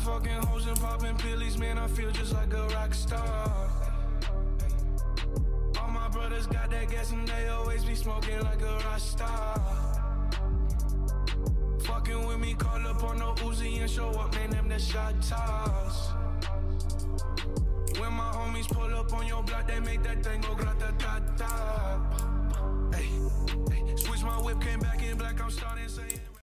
been fucking hoes and popping pillies, man, I feel just like a rock star. All my brothers got that gas and they always be smoking like a rock star. Fucking with me, call up on no Uzi and show up, man, them the shot toss. When my homies pull up on your block, they make that thing go grata ta ta. Hey, hey, switch my whip, came back in black, I'm.